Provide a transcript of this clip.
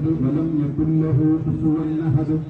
أحد ولم يكن له كفوا أحد